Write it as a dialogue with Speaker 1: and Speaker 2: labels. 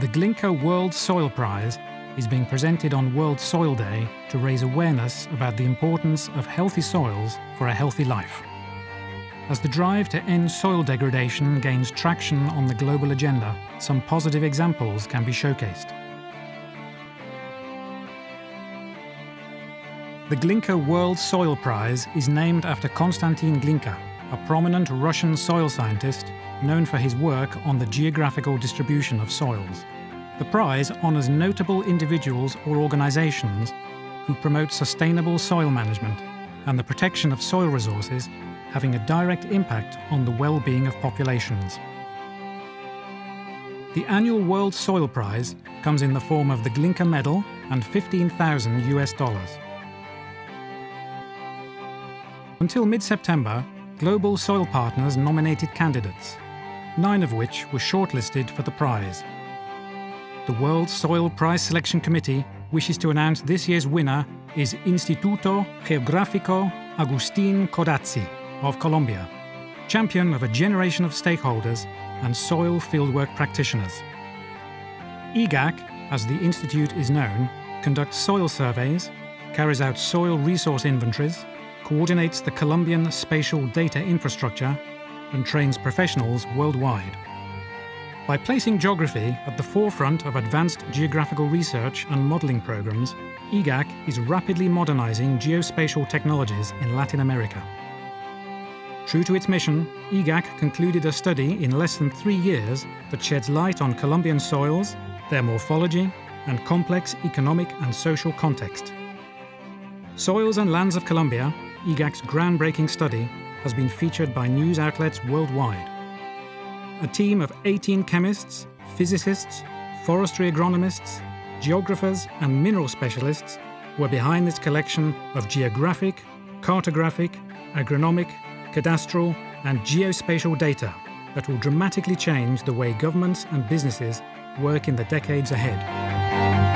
Speaker 1: The Glinka World Soil Prize is being presented on World Soil Day to raise awareness about the importance of healthy soils for a healthy life. As the drive to end soil degradation gains traction on the global agenda, some positive examples can be showcased. The Glinka World Soil Prize is named after Konstantin Glinka, a prominent Russian soil scientist known for his work on the geographical distribution of soils. The prize honours notable individuals or organisations who promote sustainable soil management and the protection of soil resources having a direct impact on the well-being of populations. The annual World Soil Prize comes in the form of the Glinka Medal and 15,000 US dollars. Until mid-September, Global Soil Partners nominated candidates, nine of which were shortlisted for the prize. The World Soil Prize Selection Committee wishes to announce this year's winner is Instituto Geográfico Agustín Codazzi of Colombia, champion of a generation of stakeholders and soil fieldwork practitioners. IGAC, as the institute is known, conducts soil surveys, carries out soil resource inventories, coordinates the Colombian spatial data infrastructure, and trains professionals worldwide. By placing geography at the forefront of advanced geographical research and modelling programs, IGAC is rapidly modernising geospatial technologies in Latin America. True to its mission, IGAC concluded a study in less than three years that sheds light on Colombian soils, their morphology, and complex economic and social context. Soils and Lands of Colombia, IGAC's groundbreaking study, has been featured by news outlets worldwide. A team of 18 chemists, physicists, forestry agronomists, geographers, and mineral specialists were behind this collection of geographic, cartographic, agronomic, cadastral, and geospatial data that will dramatically change the way governments and businesses work in the decades ahead.